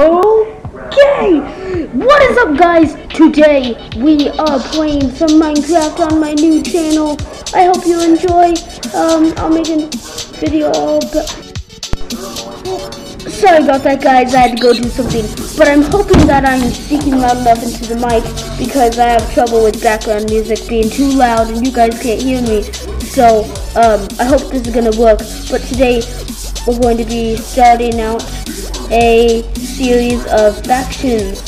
Okay, what is up guys? Today we are playing some Minecraft on my new channel. I hope you enjoy. Um, I'll make a video all Sorry about that guys, I had to go do something. But I'm hoping that I'm speaking loud enough into the mic because I have trouble with background music being too loud and you guys can't hear me. So, um, I hope this is gonna work. But today we're going to be starting out a series of factions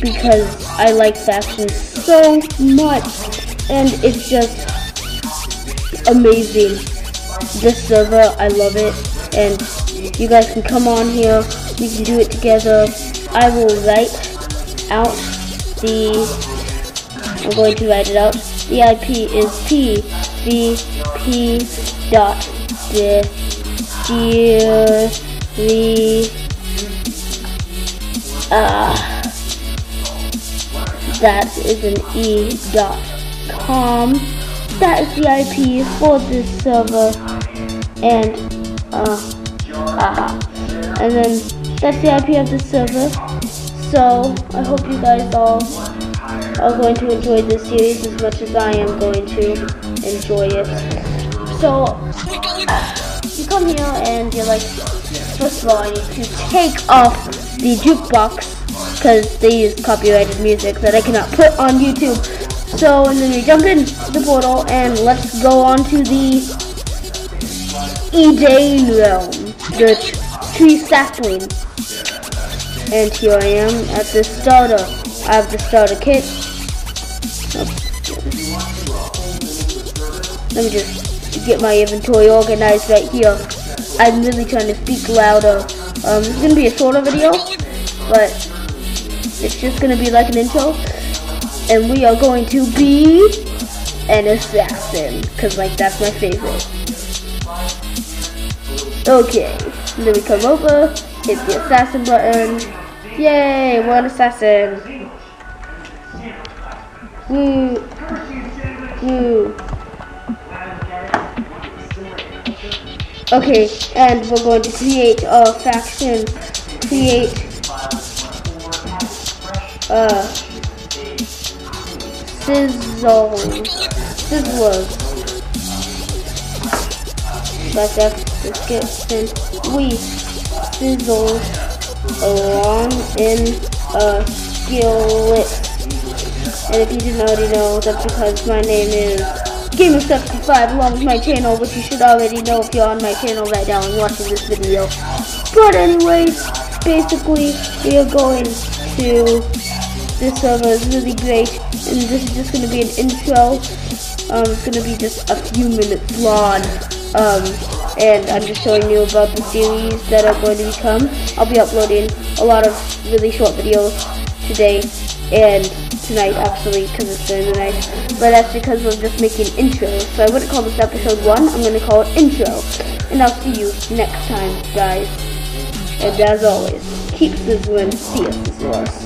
because I like factions so much and it's just amazing. This server, I love it and you guys can come on here, we can do it together. I will write out the, I'm going to write it out. The IP is pvp dot the uh, that is an e dot com. That is the IP for this server, and uh, uh, and then that's the IP of the server. So I hope you guys all are going to enjoy this series as much as I am going to enjoy it. So you come here and you're like, first of all, you need to take off the jukebox because they use copyrighted music that I cannot put on YouTube. So, and then we jump in the portal and let's go on to the Eden realm, the tree sapling. And here I am at the starter. I have the starter kit. Let me just get my inventory organized right here. I'm really trying to speak louder. Um, it's gonna be a shorter video, but it's just gonna be like an intro. And we are going to be an assassin, cause like that's my favorite. Okay, then we come over, hit the assassin button. Yay, we're an assassin. Woo, woo. Okay, and we're going to create a faction. Create uh sizzle sizzler. That's the description. We sizzle along in a skillet. And if you didn't already know, that's because my name is Gamer75 along with my channel, which you should already know if you're on my channel right now and watching this video. But anyways, basically, we are going to, this server is really great, and this is just going to be an intro. Um, it's going to be just a few minutes long. Um, and I'm just showing you about the series that are going to become. I'll be uploading a lot of really short videos today, and tonight actually because it's during the night. But that's because we're just making intros. So I wouldn't call this episode one. I'm to call it intro. And I'll see you next time, guys. And as always, keep sizzling. See you, sizzlers.